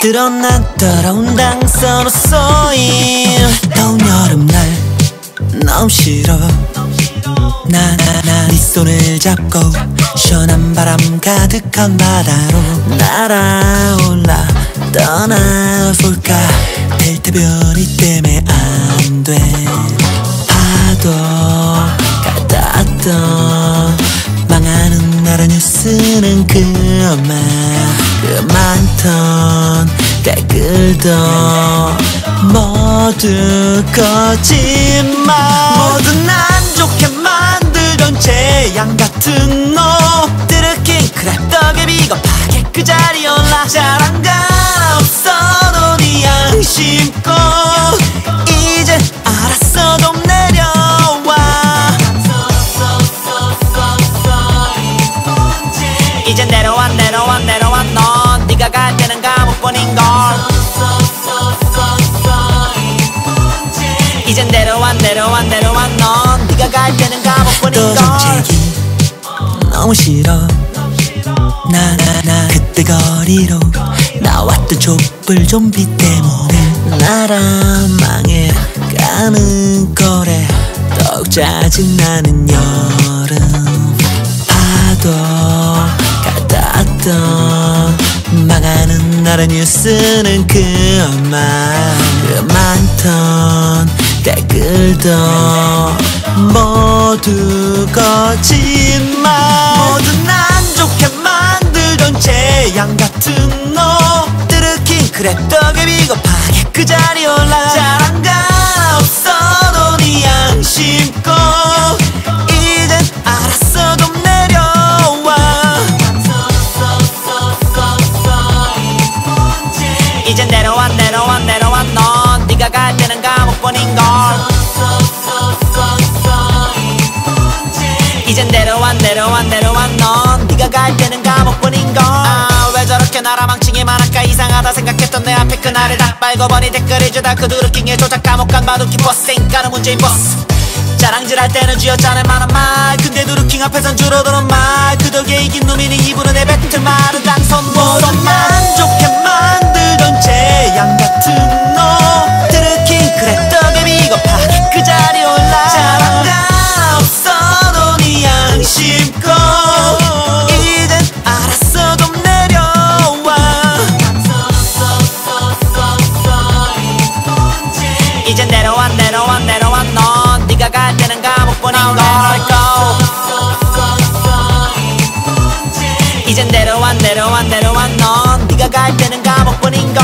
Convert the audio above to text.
드러난 따라온 당선 소인 더운 여름날 너무 싫어. 나나나 네 손을 잡고 시원한 바람 가득한 바다로 날아올라 떠나볼까 델타변이 때문에 안 돼. 파도 같았던 망하는 나라 뉴스는 그만 그 많던 댓글도 모두 거짓말. 모두 난 좋게 만들던 재앙 같은 놈들을 킹크랩 떡에 비겁하게 그 자리에 올라 이제 내려와 내려와 내려와 넌. 네가 갈 때는 감옥뿐인걸. 이제 내려와 내려와 내려와 넌. 네가 갈 때는 또 감옥뿐인걸. 정책이 너무 싫어. 나나나. 그때 거리로 나왔던 촛불 좀비 때문에 나라 망해 가는 거래. 더욱 짜증나는 여름. 파도 던 망하는 나라 뉴스는 그만 그 많던 댓글도 모두 거짓말. 모두 난 좋게 만들던 재앙 같은 놈들을 킹크랩 떡에 비겁하게 그 자리에 올라 내려와 내려와 넌. 네가 갈 때는 감옥뿐인걸. 이제 내려와 내려와 내려와 넌. 네가 갈 때는 감옥뿐인걸. 아왜 저렇게 나라 망치기만 할까? 이상하다 생각했던 내 앞에 그날을 다 빨고 보니 댓글을 주다 그 두루킹에 조작 감옥 간 바둑기 버스 쌩까는 문재인 버스. 자랑질할 때는 쥐었잖아 많은 말. 근데 누르킹 앞에선 줄어드는 말 그 덕에 이긴 놈이니 입으로 내뱉을 말 이제 내려와 내려와 내려와. 넌 네가 가야 되는 감옥뿐인 걸 go 이제 내려와 내려와 내려와. 넌 네가 가야 되는 감옥 보니 go